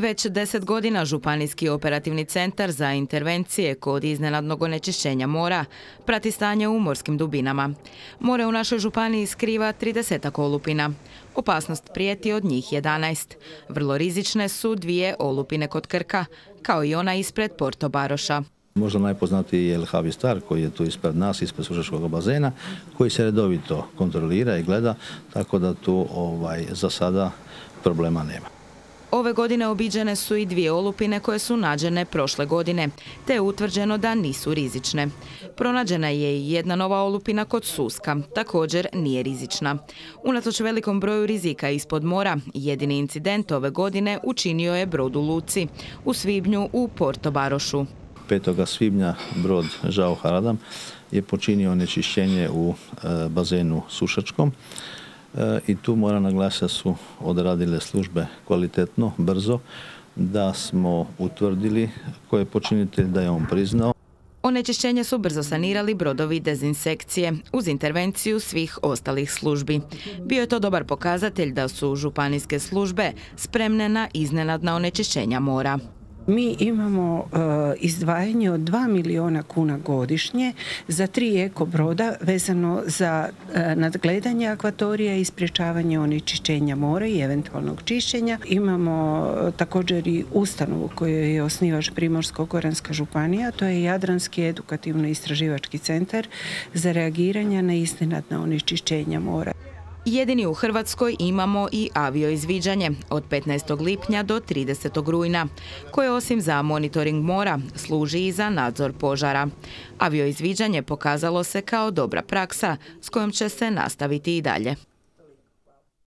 Već deset godina Županijski operativni centar za intervencije kod iznenadnog onečišćenja mora prati stanje u morskim dubinama. More u našoj županiji skriva 30 olupina. Opasnost prijeti od njih 11. Vrlo rizične su dvije olupine kod Krka, kao i ona ispred Porto Baroša. Možda najpoznatiji je El Star koji je tu ispred nas, ispred Sušačkog bazena, koji se redovito kontrolira i gleda, tako da tu ovaj, za sada problema nema. Ove godine obiđene su i dvije olupine koje su nađene prošle godine, te je utvrđeno da nisu rizične. Pronađena je i jedna nova olupina kod Suska, također nije rizična. Unatoč velikom broju rizika ispod mora, jedini incident ove godine učinio je brod u Luci, u Svibnju u Porto Barošu. 5. svibnja brod Žao Haradam je počinio onečišćenje u e, bazenu Sušačkom i tu mora naglasiti da su odradile službe kvalitetno, brzo, da smo utvrdili ko je počinitelj, da je on priznao. Onečišćenje su brzo sanirali brodovi dezinsekcije uz intervenciju svih ostalih službi. Bio je to dobar pokazatelj da su županijske službe spremne na iznenadna onečišćenja mora. Mi imamo e, izdvajanje od 2 miliona kuna godišnje za tri eko broda vezano za e, nadgledanje akvatorija i sprječavanje onečišćenja mora i eventualnog čišćenja. Imamo e, također i ustanovu koju je osnivač Primorsko-Goranska županija, to je Jadranski edukativno-istraživački centar za reagiranje na iznenadna onečišćenja mora. Jedini u Hrvatskoj imamo i avioizviđanje od 15. lipnja do 30. rujna, koje osim za monitoring mora služi i za nadzor požara. Avioizviđanje pokazalo se kao dobra praksa s kojom će se nastaviti i dalje.